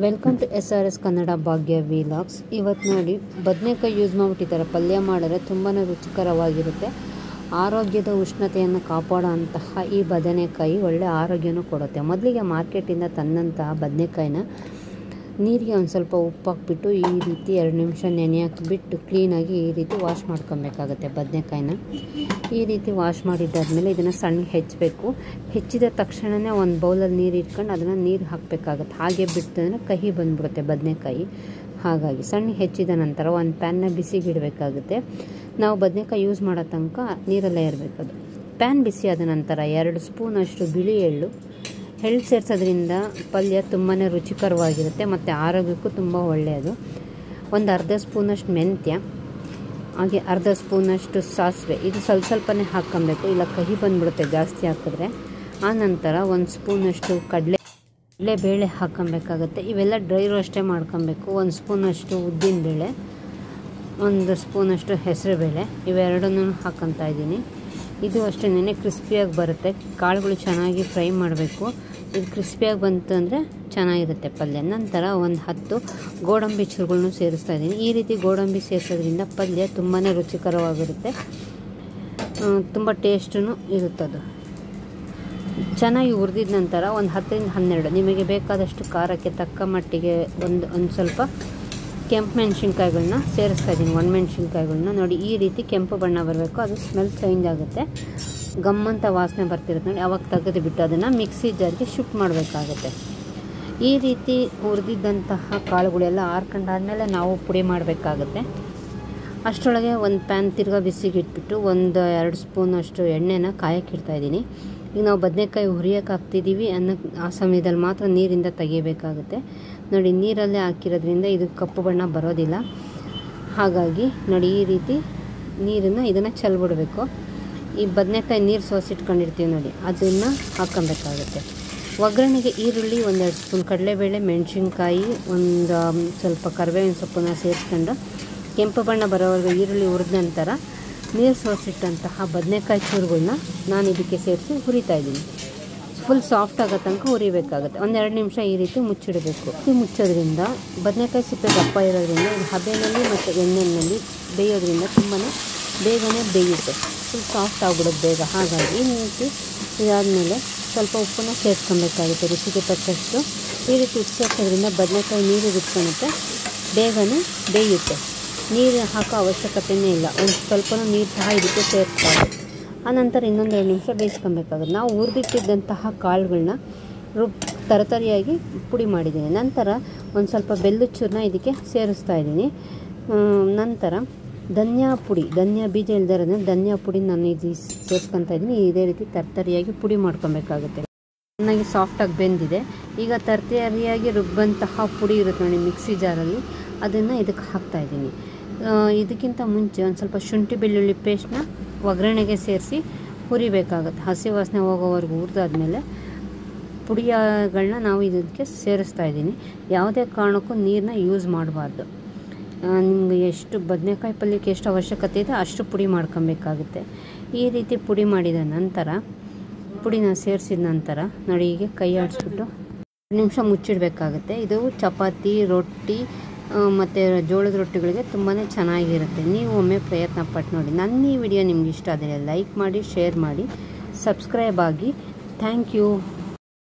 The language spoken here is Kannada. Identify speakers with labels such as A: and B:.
A: Welcome to S R S Kannada Bhagya vlogs. ಇವತ್ತು ನೋಡಿ, ಬದನೆಕಾಯಿ ಯೂಸ್ ಮಾಡಿಬಿಟ್ಟಿದ್ದಾರೆ ಪಲ್ಯ ಮಾಡಿದ್ರೆ ತುಂಬಾ ರುಚಿಕರವಾಗಿರುತ್ತೆ. ಆರೋಗ್ಯದ ಉಷ್ಣತೆಯನ್ನು ಕಾಪಾಡೋ ಅಂತಹ ಈ ಬದನೆಕಾಯಿ ಒಳ್ಳೆ ಆರೋಗ್ಯನೂ ಕೊಡುತ್ತೆ. ಮೊದಲಿಗೆ ಮಾರ್ಕೆಟಿಂದ ತಂದಂತಹ ಬದನೆಕಾಯಿನ ನೀರಿಗೆ ಒಂದು ಸ್ವಲ್ಪ ಉಪ್ಪು ಹಾಕ್ಬಿಟ್ಟು ಈ ರೀತಿ ಎರಡು ನಿಮಿಷ ನೆನೆ ಹಾಕಿಬಿಟ್ಟು ಕ್ಲೀನಾಗಿ ಈ ರೀತಿ ವಾಶ್ ಮಾಡ್ಕೊಬೇಕಾಗುತ್ತೆ ಬದನೆಕಾಯಿನ. ಈ ರೀತಿ ವಾಶ್ ಮಾಡಿದ್ದಾದಮೇಲೆ ಇದನ್ನು ಸಣ್ಣಗೆ ಹೆಚ್ಚಬೇಕು. ಹೆಚ್ಚಿದ ತಕ್ಷಣವೇ ಒಂದು ಬೌಲಲ್ಲಿ ನೀರು ಇಟ್ಕೊಂಡು ಅದನ್ನು ನೀರು ಹಾಕಬೇಕಾಗುತ್ತೆ. ಹಾಗೆ ಬಿಟ್ಟಂದ್ರೆ ಕಹಿ ಬಂದ್ಬಿಡುತ್ತೆ ಬದನೆಕಾಯಿ. ಹಾಗಾಗಿ ಸಣ್ಣ ಹೆಚ್ಚಿದ ನಂತರ ಒಂದು ಪ್ಯಾನ್ನ ಬಿಸಿಗಿಡಬೇಕಾಗುತ್ತೆ ನಾವು ಬದನೆಕಾಯಿ ಯೂಸ್ ಮಾಡೋ ತನಕ ನೀರಲ್ಲೇ ಇರಬೇಕದು ಪ್ಯಾನ್ ಬಿಸಿ ಆದ ನಂತರ ಎರಡು ಸ್ಪೂನಷ್ಟು ಬಿಳಿ ಎಳ್ಳು ಎಳ್ಳು ಸೇರಿಸೋದ್ರಿಂದ ಪಲ್ಯ ತುಂಬಾ ರುಚಿಕರವಾಗಿರುತ್ತೆ, ಮತ್ತು ಆರೋಗ್ಯಕ್ಕೂ ತುಂಬ ಒಳ್ಳೆಯದು. ಒಂದು ಅರ್ಧ ಸ್ಪೂನಷ್ಟು ಮೆಂತ್ಯ, ಹಾಗೆ ಅರ್ಧ ಸ್ಪೂನಷ್ಟು ಸಾಸಿವೆ. ಇದು ಸ್ವಲ್ಪ ಸ್ವಲ್ಪನೇ ಹಾಕ್ಕೊಬೇಕು. ಇಲ್ಲ, ಕಹಿ ಬಂದುಬಿಡುತ್ತೆ ಜಾಸ್ತಿ ಹಾಕಿದ್ರೆ. ಆನಂತರ ನಂತರ ಒಂದು ಸ್ಪೂನಷ್ಟು ಕಡಲೆ, ಕಡಲೆಬೇಳೆ ಹಾಕ್ಕೊಬೇಕಾಗತ್ತೆ. ಇವೆಲ್ಲ ಡ್ರೈ ರೋಸ್ಟೇ ಮಾಡ್ಕೊಬೇಕು. ಒಂದು ಸ್ಪೂನಷ್ಟು ಉದ್ದಿನಬೇಳೆ, ಒಂದು ಸ್ಪೂನಷ್ಟು ಹೆಸರುಬೇಳೆ, ಇವೆರಡನ್ನೂ ಹಾಕ್ಕೊತಾ ಇದ್ದೀನಿ. ಇದು ಅಷ್ಟೇ, ನೆನೆ ಕ್ರಿಸ್ಪಿಯಾಗಿ ಬರುತ್ತೆ. ಕಾಳುಗಳು ಚೆನ್ನಾಗಿ ಫ್ರೈ ಮಾಡಬೇಕು. ಇದು ಕ್ರಿಸ್ಪಿಯಾಗಿ ಬಂತು ಅಂದರೆ ಚೆನ್ನಾಗಿರುತ್ತೆ ಪಲ್ಯ. ನಂತರ ಒಂದು ಹತ್ತು ಗೋಡಂಬಿ ಚೂರುಗಳನ್ನು ಸೇರಿಸ್ತಾ ಇದ್ದೀನಿ. ಈ ರೀತಿ ಗೋಡಂಬಿ ಸೇರಿಸೋದ್ರಿಂದ ಪಲ್ಯ ತುಂಬಾ ರುಚಿಕರವಾಗಿರುತ್ತೆ. ತುಂಬ ಟೇಸ್ಟೂ ಇರುತ್ತದು ಚೆನ್ನಾಗಿ ಹುರಿದಿದ ನಂತರ ಒಂದು ಹತ್ತರಿಂದ ಹನ್ನೆರಡು, ನಿಮಗೆ ಬೇಕಾದಷ್ಟು ಖಾರಕ್ಕೆ ತಕ್ಕ ಮಟ್ಟಿಗೆ ಒಂದು ಒಂದು ಸ್ವಲ್ಪ ಕೆಂಪು ಮೆಣಸಿನ್ಕಾಯಿಗಳನ್ನ ಸೇರಿಸ್ತಾ ಇದ್ದೀನಿ. ಒಣಮೆಣ್ಸಿನ್ಕಾಯಿಗಳನ್ನ ನೋಡಿ ಈ ರೀತಿ ಕೆಂಪು ಬಣ್ಣ ಬರಬೇಕು. ಅದು ಸ್ಮೆಲ್ ಚೇಂಜ್ ಆಗುತ್ತೆ. ಗಮ್ಮಂತ ವಾಸನೆ ಬರ್ತಿರುತ್ತೆ ನೋಡಿ, ಅವಾಗ ತೆಗೆದು ಬಿಟ್ಟು ಅದನ್ನು ಮಿಕ್ಸಿ ಜಾರಿಗೆ ಶಿಫ್ಟ್ ಮಾಡಬೇಕಾಗುತ್ತೆ. ಈ ರೀತಿ ಹುರಿದಿದ್ದಂತಹ ಕಾಳುಗಳೆಲ್ಲ ಆರ್ಕೊಂಡಾದ್ಮೇಲೆ ನಾವು ಪುಡಿ ಮಾಡಬೇಕಾಗುತ್ತೆ. ಅಷ್ಟರೊಳಗೆ ಒಂದು ಪ್ಯಾನ್ ತಿರ್ಗಾ ಬಿಸಿಗೆ ಇಟ್ಬಿಟ್ಟು ಒಂದು ಎರಡು ಸ್ಪೂನ್ ಅಷ್ಟು ಎಣ್ಣೆನ ಕಾಯಕ್ಕೆ ಇಡ್ತಾಯಿದ್ದೀನಿ ಈಗ ನಾವು ಬದನೆಕಾಯಿ ಹುರಿಯೋಕೆ ಹಾಕ್ತಿದ್ದೀವಿ ಅನ್ನೋ ಆ ಸಮಯದಲ್ಲಿ ಮಾತ್ರ ನೀರಿಂದ ತೆಗಿಬೇಕಾಗುತ್ತೆ. ನೋಡಿ, ನೀರಲ್ಲೇ ಹಾಕಿರೋದ್ರಿಂದ ಇದು ಕಪ್ಪು ಬಣ್ಣ ಬರೋದಿಲ್ಲ. ಹಾಗಾಗಿ ನೋಡಿ, ಈ ರೀತಿ ನೀರನ್ನು ಇದನ್ನು ಚೆಲ್ಬಿಡಬೇಕು. ಈ ಬದನೆಕಾಯಿ ನೀರು ಸೋಸಿಟ್ಕೊಂಡಿರ್ತೀವಿ ನೋಡಿ, ಅದನ್ನು ಹಾಕ್ಕೊಬೇಕಾಗುತ್ತೆ. ಒಗ್ಗರಣೆಗೆ ಈರುಳ್ಳಿ, ಒಂದೆರಡು ಸ್ಪೂನ್ ಕಡಲೆಬೇಳೆ, ಮೆಣಸಿನ್ಕಾಯಿ, ಒಂದು ಸ್ವಲ್ಪ ಕರಿಬೇವಿನ ಸೊಪ್ಪನ್ನ ಸೇರಿಸ್ಕೊಂಡು ಕೆಂಪು ಬಣ್ಣ ಬರೋವರೆಗೂ ಈರುಳ್ಳಿ ಹುರಿದ ನಂತರ ನೀರು ಸೋಸಿಟ್ಟಂತಹ ಬದನೆಕಾಯಿ ಚೂರುಗಳನ್ನ ನಾನು ಇದಕ್ಕೆ ಸೇರಿಸಿ ಹುರಿತಾ ಇದ್ದೀನಿ. ಫುಲ್ ಸಾಫ್ಟ್ ಆಗೋ ತನಕ ಹುರಿಬೇಕಾಗುತ್ತೆ. ಒಂದೆರಡು ನಿಮಿಷ ಈ ರೀತಿ ಮುಚ್ಚಿಡಬೇಕು. ಈ ಮುಚ್ಚೋದ್ರಿಂದ ಬದನೆಕಾಯಿ ಸಿಪ್ಪೆ ದಪ್ಪ ಇರೋದ್ರಿಂದ, ಇದು ಹಬೆನಲ್ಲಿ ಮತ್ತು ಎಣ್ಣೆಯಲ್ಲಿ ಬೇಯೋದ್ರಿಂದ ತುಂಬಾ ಬೇಗನೆ ಬೇಯುತ್ತೆ ಫುಲ್ ಸಾಫ್ಟ್ ಆಗಿಬಿಡುತ್ತೆ ಬೇಗ. ಹಾಗಾಗಿ ಈ ಇದಾದಮೇಲೆ ಸ್ವಲ್ಪ ಉಪ್ಪನ್ನು ಸೇರಿಸ್ಕೊಬೇಕಾಗುತ್ತೆ ರುಚಿಗೆ ತಕ್ಕಷ್ಟು. ಈ ರೀತಿ ಉಪ್ಪು ಸೇರಿಸೋದ್ರಿಂದ ಬದನೆಕಾಯಿ ನೀರು ಬಿಟ್ಕೊಳುತ್ತೆ ಬೇಗನೆ ಬೇಯುತ್ತೆ. ನೀರು ಹಾಕೋ ಅವಶ್ಯಕತೆಯೇ ಇಲ್ಲ. ಒಂದು ಸ್ವಲ್ಪ ನೀರು ಸಹ ಇದಕ್ಕೆ ಸೇರಿಸ್ತಾರೆ ಆನಂತರ ಇನ್ನೊಂದು ಎರಡು ನಿಮಿಷ ಬೇಯಿಸ್ಕೊಬೇಕಾಗುತ್ತೆ. ನಾವು ಹುರಿದಿಟ್ಟಿದ್ದಂತಹ ಕಾಳುಗಳನ್ನ ರುಬ್ ತರತರಿಯಾಗಿ ಪುಡಿ ಮಾಡಿದ್ದೀನಿ. ನಂತರ ಒಂದು ಸ್ವಲ್ಪ ಬೆಲ್ಲದ ಚೂರನ್ನ ಇದಕ್ಕೆ ಸೇರಿಸ್ತಾ ಇದ್ದೀನಿ. ನಂತರ ಧನಿಯಾ ಪುಡಿ. ಧನ್ಯಾ ಬೀಜ ಇಲ್ದಿರೋದ್ರೆ ಧನ್ಯಾ ಪುಡಿ ನಾನು ಇದು ಸೇರ್ಸ್ಕೊತ ಇದ್ದೀನಿ. ಇದೇ ರೀತಿ ತರ್ತರಿಯಾಗಿ ಪುಡಿ ಮಾಡ್ಕೊಬೇಕಾಗುತ್ತೆ. ಚೆನ್ನಾಗಿ ಸಾಫ್ಟಾಗಿ ಬೆಂದಿದೆ. ಈಗ ತರ್ತರಿಯಾಗಿ ರುಬ್ಬಂತಹ ಪುಡಿ ಇರುತ್ತೆ ನೋಡಿ ಮಿಕ್ಸಿ ಜಾರಲ್ಲಿ ಅದನ್ನು ಇದಕ್ಕೆ ಹಾಕ್ತಾಯಿದ್ದೀನಿ ಇದಕ್ಕಿಂತ ಮುಂಚೆ ಒಂದು ಸ್ವಲ್ಪ ಶುಂಠಿ ಬೆಳ್ಳುಳ್ಳಿ ಪೇಸ್ಟ್ನ ಒಗ್ಗರಣೆಗೆ ಸೇರಿಸಿ ಹುರಿಬೇಕಾಗುತ್ತೆ. ಹಸಿ ವಾಸನೆ ಹೋಗೋವರೆಗೂ ಹುರಿದಾದ್ಮೇಲೆ ಪುಡಿಯಗಳನ್ನ ನಾವು ಇದಕ್ಕೆ ಸೇರಿಸ್ತಾ ಇದ್ದೀನಿ. ಯಾವುದೇ ಕಾರಣಕ್ಕೂ ನೀರನ್ನ ಯೂಸ್ ಮಾಡಬಾರ್ದು. ನಿಮಗೆ ಎಷ್ಟು ಬದನೆಕಾಯಿ ಪಲ್ಯಕ್ಕೆ ಎಷ್ಟು ಅವಶ್ಯಕತೆ ಇದೆ ಅಷ್ಟು ಪುಡಿ ಮಾಡ್ಕೊಬೇಕಾಗುತ್ತೆ. ಈ ರೀತಿ ಪುಡಿ ಮಾಡಿದ ನಂತರ, ಪುಡಿನ ಸೇರಿಸಿದ ನಂತರ ನೋಡಿ ಹೀಗೆ ಕೈ ಆಡಿಸ್ಬಿಟ್ಟು ನಿಮಿಷ ಮುಚ್ಚಿಡಬೇಕಾಗುತ್ತೆ. ಇದು ಚಪಾತಿ, ರೊಟ್ಟಿ ಮತ್ತು ಜೋಳದ ರೊಟ್ಟಿಗಳಿಗೆ ತುಂಬಾ ಚೆನ್ನಾಗಿರುತ್ತೆ. ನೀವು ಒಮ್ಮೆ ಪ್ರಯತ್ನ ಪಟ್ಟು ನೋಡಿ. ನನ್ನ ಈ ವಿಡಿಯೋ ನಿಮ್ಗೆ ಇಷ್ಟ ಆದರೆ ಲೈಕ್ ಮಾಡಿ, ಶೇರ್ ಮಾಡಿ, ಸಬ್ಸ್ಕ್ರೈಬ್ ಆಗಿ. Thank you.